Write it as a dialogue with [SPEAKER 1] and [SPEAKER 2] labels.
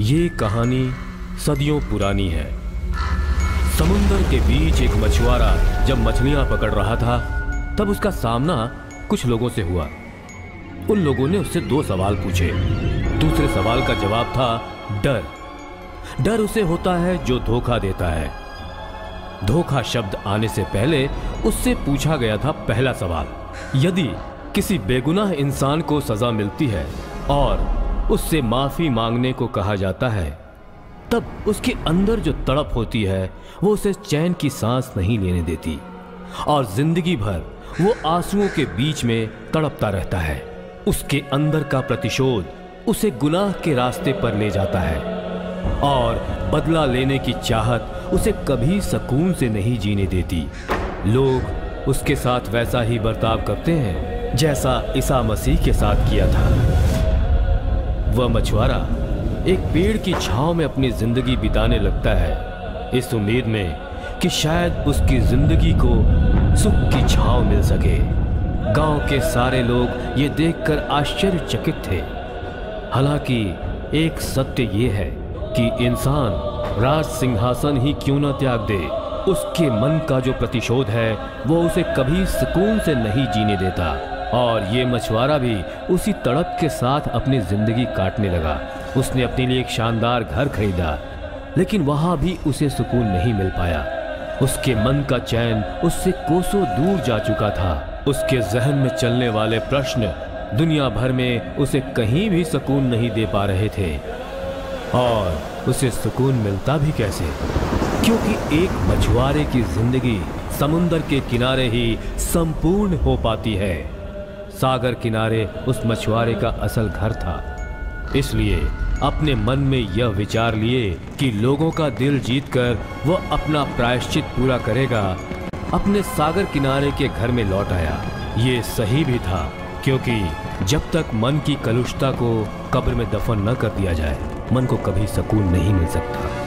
[SPEAKER 1] ये कहानी सदियों पुरानी है। समुंदर के बीच एक मछुआरा जब मछलियाँ पकड़ रहा था, तब उसका सामना कुछ लोगों से हुआ। उन लोगों ने उससे दो सवाल पूछे। दूसरे सवाल का जवाब था, डर। डर उसे होता है जो धोखा देता है। धोखा शब्द आने से पहले उससे पूछा गया था पहला सवाल, यदि किसी बेगुनाह इंसान को सजा मिलती है और उससे माफ़ी मांगने को कहा जाता है। तब उसके अंदर जो तड़प होती है, वो उसे चैन की सांस नहीं लेने देती। और ज़िंदगी भर वो आंसुओं के बीच में तड़पता रहता है। उसके अंदर का प्रतिशोध उसे गुनाह के रास्ते पर ले जाता है। और बदला लेने की चाहत उसे कभी सुकून से नहीं जीने देती। लोग उसके साथ वैसा ही बर्ताव करते हैं, जैसा ईसा मसीह के साथ किया था। वह मछुआरा एक पेड़ की छांव में अपनी ज़िंदगी बिताने लगता है। इस उम्मीद में कि शायद उसकी ज़िंदगी को सुख की छांव मिल सके। गाँव के सारे लोग ये देखकर आश्चर्यचकित थे। हालाँकि एक सत्य ये है कि इंसान राज सिंहासन ही क्यों न त्याग दे, उसके मन का जो प्रतिशोध है, वो उसे कभी सुकून से नहीं जीने देता। और ये मछुआरा भी उसी तड़प के साथ अपनी ज़िंदगी काटने लगा। उसने अपने लिए एक शानदार घर खरीदा, लेकिन वहाँ भी उसे सुकून नहीं मिल पाया। उसके मन का चैन उससे कोसों दूर जा चुका था। उसके जहन में चलने वाले प्रश्न दुनिया भर में उसे कहीं भी सुकून नहीं दे पा रहे थे। और उसे सुकून मिलता भी कैसे? क्योंकि एक मछुआरे की ज़िंदगी समुंदर के किनारे ही संपूर्ण हो पाती है। सागर किनारे उस मछुआरे का असल घर था। इसलिए अपने मन में यह विचार लिए कि लोगों का दिल जीतकर वह अपना प्रायश्चित पूरा करेगा, अपने सागर किनारे के घर में लौट आया। ये सही भी था, क्योंकि जब तक मन की कलुषता को कब्र में दफन न कर दिया जाए, मन को कभी सुकून नहीं मिल सकता।